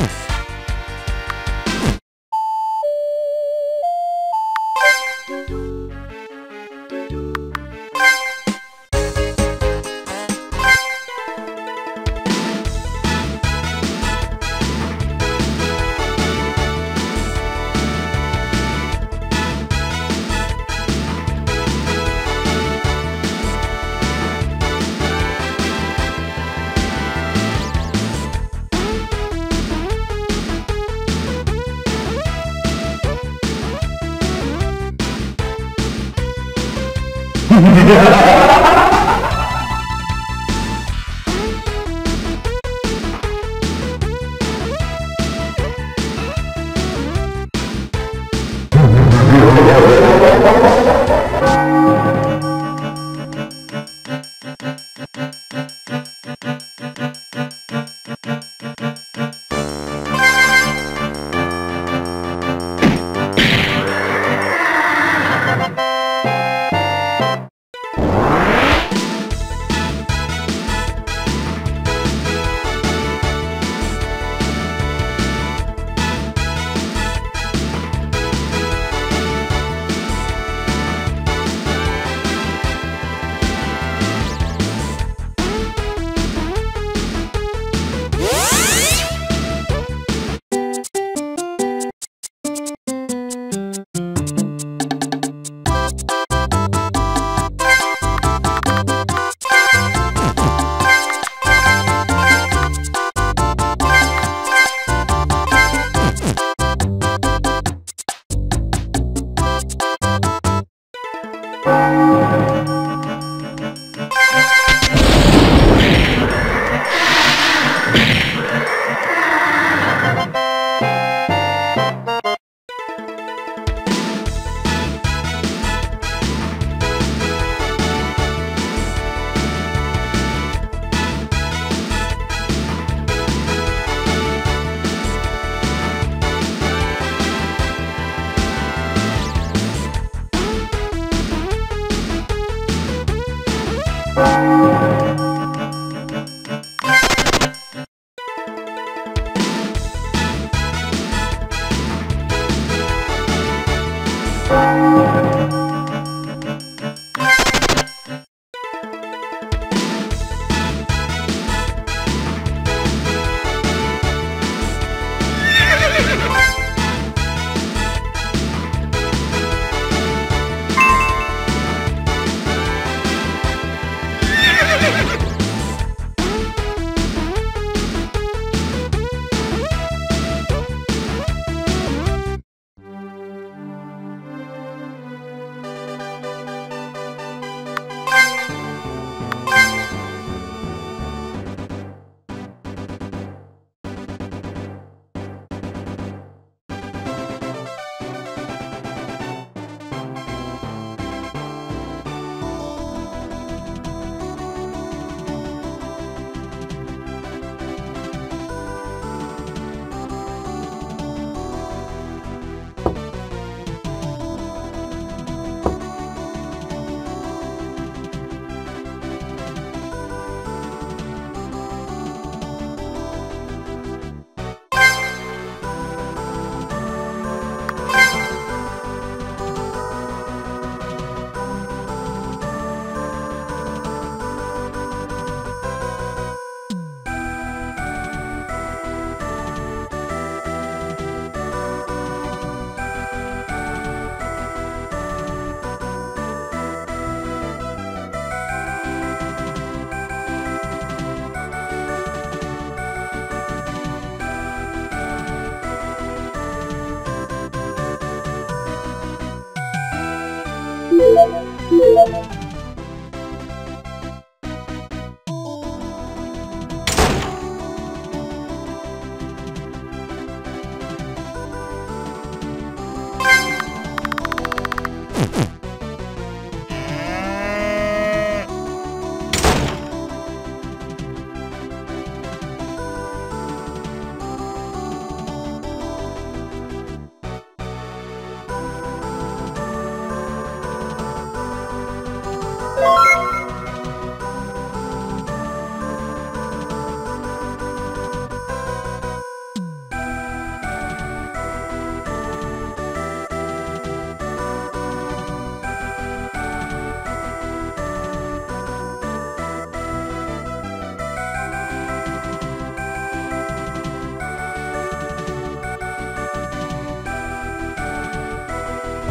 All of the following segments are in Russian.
Oof. ハハハハ!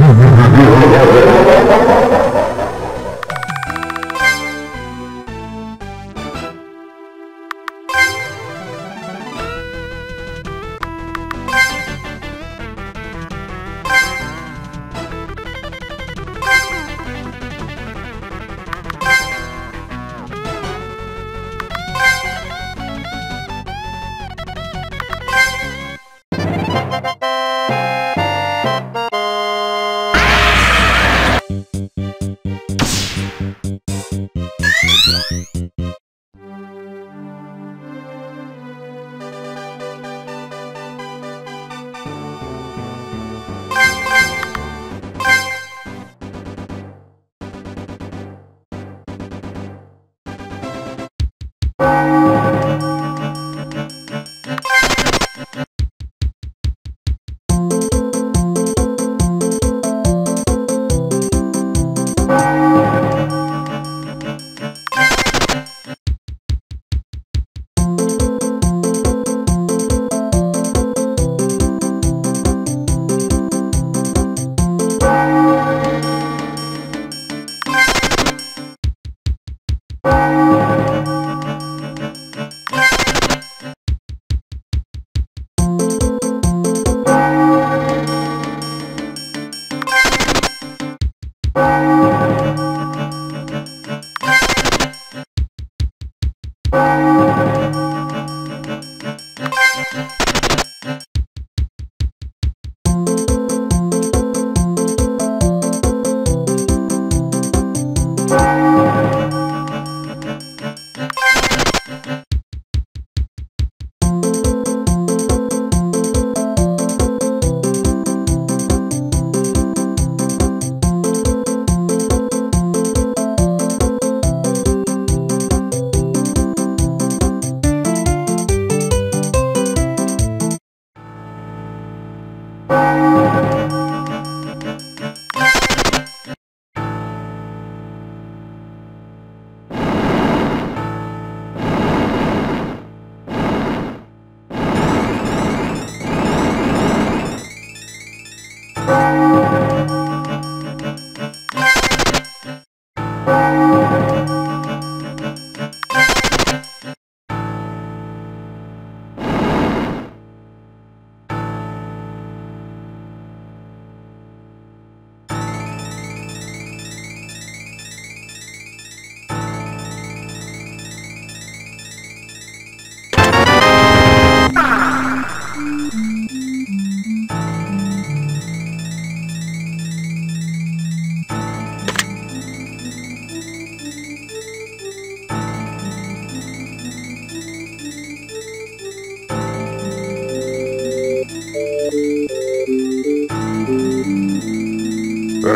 Grazie.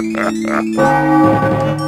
Ha ha ha!